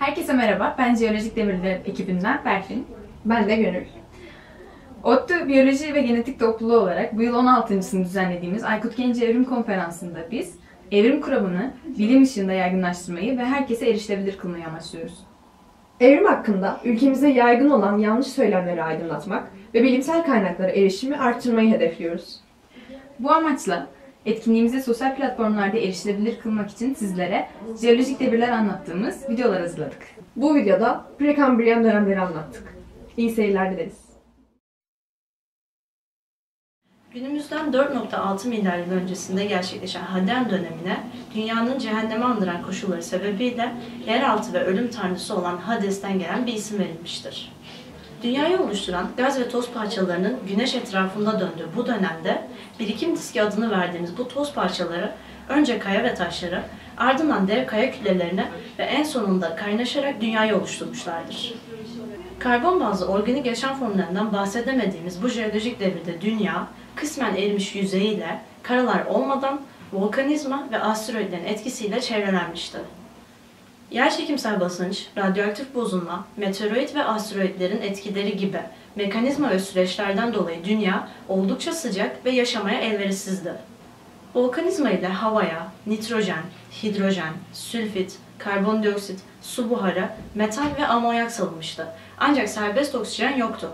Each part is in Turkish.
Herkese merhaba, ben Jeolojik Demirler ekibinden Berfin. Ben de Gönül. ODTÜ Biyoloji ve Genetik Topluluğu olarak bu yıl 16.sını düzenlediğimiz Aykut Genci Evrim Konferansı'nda biz evrim kuramını bilim ışığında yaygınlaştırmayı ve herkese erişilebilir kılmayı amaçlıyoruz. Evrim hakkında ülkemizde yaygın olan yanlış söylemleri aydınlatmak ve bilimsel kaynaklara erişimi arttırmayı hedefliyoruz. Bu amaçla etkinliğimizi sosyal platformlarda erişilebilir kılmak için sizlere jeolojik devirler anlattığımız videolar hazırladık. Bu videoda prekambriyen dönemleri anlattık. İyi seyirler dileriz. Günümüzden 4.6 milyar yıl öncesinde gerçekleşen Hadern dönemine dünyanın cehenneme andıran koşulları sebebiyle yeraltı ve ölüm tanrısı olan Hades'ten gelen bir isim verilmiştir. Dünyayı oluşturan gaz ve toz parçalarının güneş etrafında döndüğü bu dönemde birikim diski adını verdiğimiz bu toz parçaları önce kaya ve taşları, ardından dev kaya kütlelerini ve en sonunda kaynaşarak dünyayı oluşturmuşlardır. Karbon bazlı organik yaşam formlarından bahsedemediğimiz bu jeolojik devirde dünya, kısmen erimiş yüzeyiyle, karalar olmadan volkanizma ve asteroidlerin etkisiyle çevrelenmişti. Yerçekimsel basınç, radyoaktif bozulma, meteoroid ve asteroidlerin etkileri gibi mekanizma ve süreçlerden dolayı dünya oldukça sıcak ve yaşamaya elverişsizdi. Volkanizma ile havaya nitrojen, hidrojen, sülfit, karbondioksit, su buharı, metal ve amonyak salınmıştı. Ancak serbest oksijen yoktu.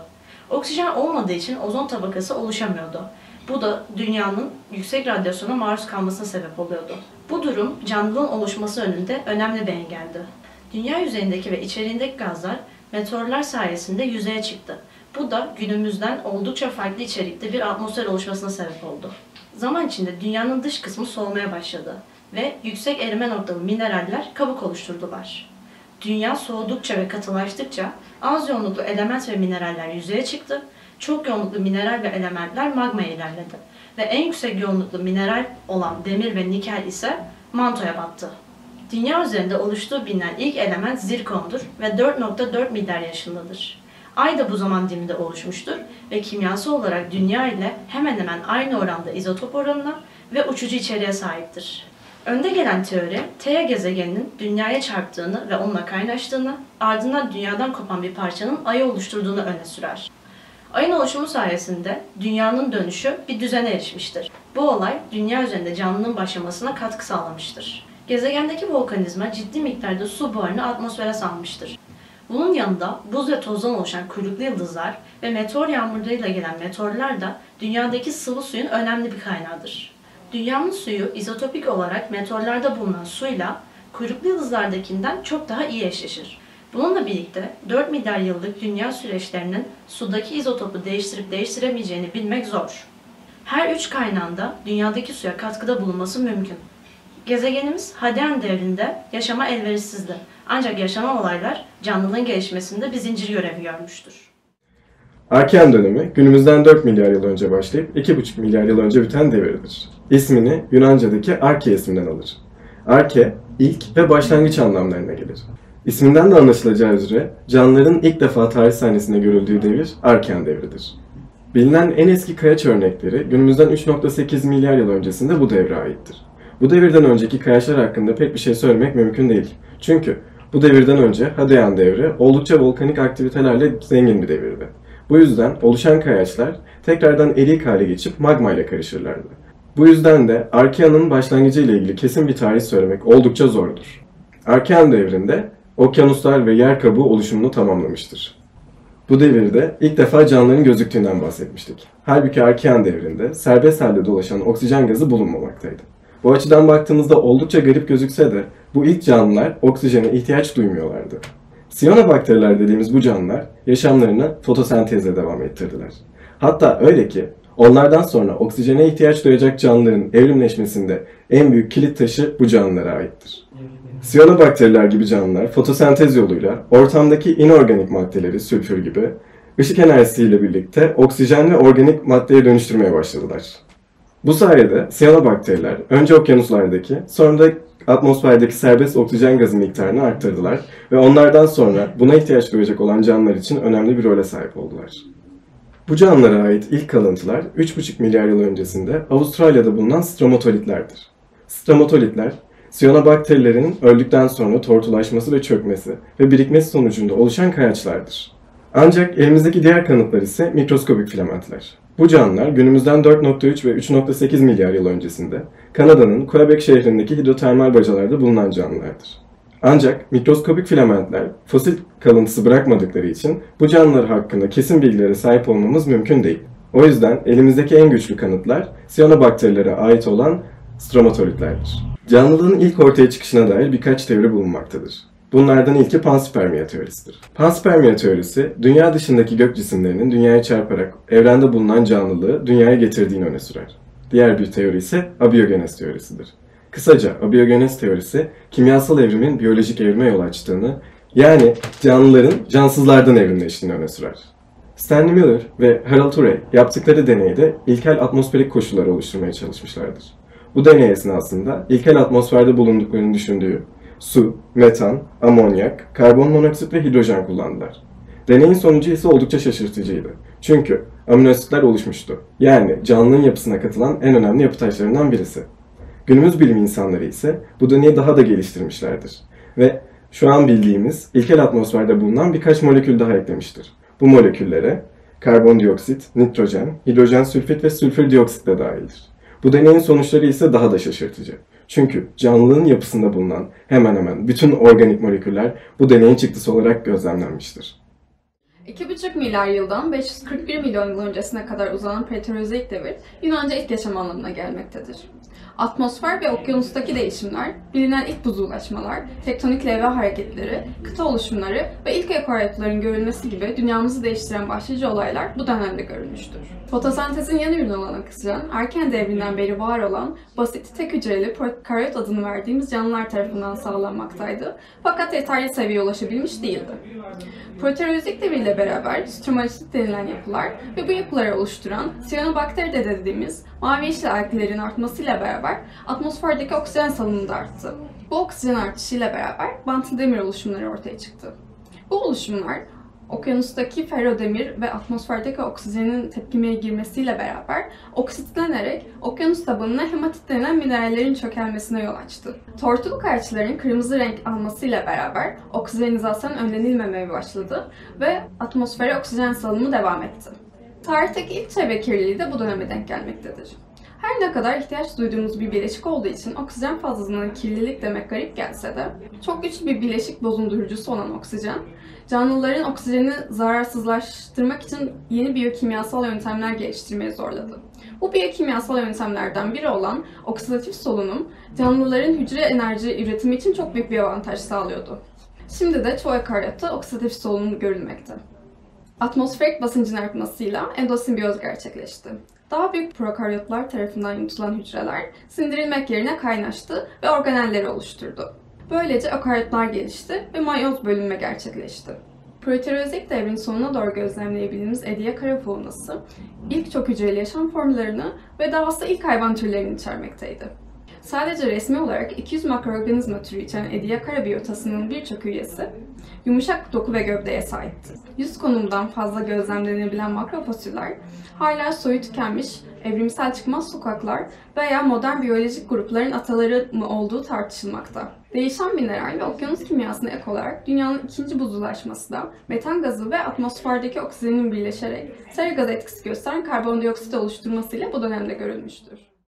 Oksijen olmadığı için ozon tabakası oluşamıyordu. Bu da dünyanın yüksek radyasyona maruz kalmasına sebep oluyordu. Bu durum canlılığın oluşması önünde önemli bir engeldi. Dünya yüzeyindeki ve içeriğindeki gazlar meteorlar sayesinde yüzeye çıktı. Bu da günümüzden oldukça farklı içerikte bir atmosfer oluşmasına sebep oldu. Zaman içinde dünyanın dış kısmı soğumaya başladı ve yüksek erime noktalı mineraller kabuk oluşturdular. Dünya soğudukça ve katılaştıkça az yoğunluklu element ve mineraller yüzeye çıktı. Çok yoğunluklu mineral ve elementler magmaya ilerledi. Ve en yüksek yoğunluklu mineral olan demir ve nikel ise mantoya battı. Dünya üzerinde oluştuğu bilinen ilk element zirkondur ve 4.4 milyar yaşındadır. Ay da bu zaman diliminde oluşmuştur ve kimyasal olarak Dünya ile hemen hemen aynı oranda izotop oranına ve uçucu içeriğe sahiptir. Önde gelen teori, Theia gezegeninin Dünya'ya çarptığını ve onunla kaynaştığını, ardından Dünya'dan kopan bir parçanın Ay'ı oluşturduğunu öne sürer. Ayın oluşumu sayesinde Dünya'nın dönüşü bir düzene erişmiştir. Bu olay Dünya üzerinde canlının başlamasına katkı sağlamıştır. Gezegendeki volkanizma ciddi miktarda su buharını atmosfere salmıştır. Bunun yanında buz ve tozdan oluşan kuyruklu yıldızlar ve meteor yağmurlarıyla gelen meteorlar da dünyadaki sıvı suyun önemli bir kaynağıdır. Dünyanın suyu izotopik olarak meteorlarda bulunan suyla kuyruklu yıldızlardakinden çok daha iyi eşleşir. Bununla birlikte 4 milyar yıllık dünya süreçlerinin sudaki izotopu değiştirip değiştiremeyeceğini bilmek zor. Her üç kaynağında dünyadaki suya katkıda bulunması mümkün. Gezegenimiz Hadern devrinde yaşama elverişsizdi. Ancak yaşanan olaylar canlılığın gelişmesinde bir zincir görevi görmüştür. Arkean dönemi günümüzden 4 milyar yıl önce başlayıp 2,5 milyar yıl önce biten devirdir. İsmini Yunanca'daki Arke isminden alır. Arke, ilk ve başlangıç anlamlarına gelir. İsminden de anlaşılacağı üzere canlıların ilk defa tarih sahnesinde görüldüğü devir Arkean devridir. Bilinen en eski kayaç örnekleri günümüzden 3.8 milyar yıl öncesinde bu devre aittir. Bu devirden önceki kayaçlar hakkında pek bir şey söylemek mümkün değil. Çünkü bu devirden önce Hadean devri oldukça volkanik aktivitelerle zengin bir devirdi. Bu yüzden oluşan kayaçlar tekrardan erik hale geçip magma ile karışırlardı. Bu yüzden de Arkean'ın başlangıcı ile ilgili kesin bir tarih söylemek oldukça zordur. Arkean devrinde okyanuslar ve yer kabuğu oluşumunu tamamlamıştır. Bu devirde ilk defa canlıların gözüktüğünden bahsetmiştik. Halbuki Arkean devrinde serbest halde dolaşan oksijen gazı bulunmamaktaydı. Bu açıdan baktığımızda oldukça garip gözükse de bu ilk canlılar oksijene ihtiyaç duymuyorlardı. Siyanobakteriler dediğimiz bu canlılar yaşamlarını fotosentezle devam ettirdiler. Hatta öyle ki onlardan sonra oksijene ihtiyaç duyacak canlıların evrimleşmesinde en büyük kilit taşı bu canlılara aittir. Siyanobakteriler gibi canlılar fotosentez yoluyla ortamdaki inorganik maddeleri, sülfür gibi, ışık enerjisiyle birlikte oksijen ve organik maddeye dönüştürmeye başladılar. Bu sayede siyanobakteriler önce okyanuslardaki, sonra da atmosferdeki serbest oksijen gazı miktarını arttırdılar ve onlardan sonra buna ihtiyaç duyacak olan canlılar için önemli bir role sahip oldular. Bu canlılara ait ilk kalıntılar 3,5 milyar yıl öncesinde Avustralya'da bulunan stromatolitlerdir. Stromatolitler Siyanobakterilerin öldükten sonra tortulaşması ve çökmesi ve birikmesi sonucunda oluşan kayaçlardır. Ancak elimizdeki diğer kanıtlar ise mikroskobik filamentler. Bu canlılar günümüzden 4.3 ve 3.8 milyar yıl öncesinde Kanada'nın Quebec şehrindeki hidrotermal bacalarda bulunan canlılardır. Ancak mikroskobik filamentler fosil kalıntısı bırakmadıkları için bu canlılar hakkında kesin bilgilere sahip olmamız mümkün değil. O yüzden elimizdeki en güçlü kanıtlar siyanobakterilere ait olan stromatolitlerdir. Canlılığın ilk ortaya çıkışına dair birkaç teori bulunmaktadır. Bunlardan ilki panspermia teorisidir. Panspermia teorisi, dünya dışındaki gök cisimlerinin dünyaya çarparak evrende bulunan canlılığı dünyaya getirdiğini öne sürer. Diğer bir teori ise abiyogenez teorisidir. Kısaca abiyogenez teorisi, kimyasal evrimin biyolojik evrime yol açtığını, yani canlıların cansızlardan evrimleştiğini öne sürer. Stanley Miller ve Harold Urey yaptıkları deneyde ilkel atmosferik koşulları oluşturmaya çalışmışlardır. Bu deney esnasında ilkel atmosferde bulunduklarını düşündüğü su, metan, amonyak, karbon monoksit ve hidrojen kullandılar. Deneyin sonucu ise oldukça şaşırtıcıydı. Çünkü amino oluşmuştu. Yani canlının yapısına katılan en önemli yapı taşlarından birisi. Günümüz bilim insanları ise bu deneyi daha da geliştirmişlerdir. Ve şu an bildiğimiz ilkel atmosferde bulunan birkaç molekül daha eklemiştir. Bu moleküllere karbondioksit, nitrojen, hidrojen sülfit ve sülfür dioksit de dahildir. Bu deneyin sonuçları ise daha da şaşırtıcı. Çünkü canlılığın yapısında bulunan hemen hemen bütün organik moleküller bu deneyin çıktısı olarak gözlemlenmiştir. 2,5 milyar yıldan 541 milyon yıl öncesine kadar uzanan Preterozoik devir Yunanca ilk yaşam anlamına gelmektedir. Atmosfer ve okyanustaki değişimler, bilinen ilk buzullaşmalar, tektonik levha hareketleri, kıta oluşumları ve ilk ekoryatların görülmesi gibi dünyamızı değiştiren başlıca olaylar bu dönemde görülmüştür. Fotosentezin yan ürünü olan oksijen, erken devrinden beri var olan basit tek hücreli prokaryot adını verdiğimiz canlılar tarafından sağlanmaktaydı fakat yeterli seviyeye ulaşabilmiş değildi. Proterozoik devriyle beraber stromatosit denilen yapılar ve bu yapıları oluşturan siyanobakter de dediğimiz mavi yeşil alglerin artmasıyla beraber atmosferdeki oksijen salınımı da arttı. Bu oksijen artışıyla beraber bantlı demir oluşumları ortaya çıktı. Bu oluşumlar okyanustaki ferrodemir ve atmosferdeki oksijenin tepkimeye girmesiyle beraber oksitlenerek okyanus tabanına hematit denilen minerallerin çökelmesine yol açtı. Tortulu kayaçların kırmızı renk almasıyla beraber oksijenizasyon önlenilmemeye başladı ve atmosfere oksijen salımı devam etti. Tarihteki ilk çevre kirliliği de bu döneme denk gelmektedir. Her ne kadar ihtiyaç duyduğumuz bir bileşik olduğu için oksijen fazlalığına kirlilik demek garip gelse de çok güçlü bir bileşik bozundurucusu olan oksijen, canlıların oksijeni zararsızlaştırmak için yeni biyokimyasal yöntemler geliştirmeye zorladı. Bu biyokimyasal yöntemlerden biri olan oksidatif solunum, canlıların hücre enerji üretimi için çok büyük bir avantaj sağlıyordu. Şimdi de çoğu ekaryotta oksidatif solunum görülmekte. Atmosferik basıncın artmasıyla endosimbiyoz gerçekleşti. Daha büyük prokaryotlar tarafından yutulan hücreler sindirilmek yerine kaynaştı ve organelleri oluşturdu. Böylece ökaryotlar gelişti ve mayoz bölünme gerçekleşti. Proterozoik devrin sonuna doğru gözlemleyebildiğimiz Ediacara faunası, ilk çok hücreli yaşam formlarını ve dahası ilk hayvan türlerini içermekteydi. Sadece resmi olarak 200 makroorganizma türü içeren Ediacara biyotasının birçok üyesi yumuşak doku ve gövdeye sahipti. Yüz konumdan fazla gözlemlenebilen makrofosiller hala soyu tükenmiş, evrimsel çıkmaz sokaklar veya modern biyolojik grupların ataları mı olduğu tartışılmakta. Değişen mineral ve okyanus kimyasına ek olarak dünyanın ikinci buzullaşması da metan gazı ve atmosferdeki oksijenin birleşerek sera gazı etkisi gösteren karbondioksit oluşturmasıyla bu dönemde görülmüştür.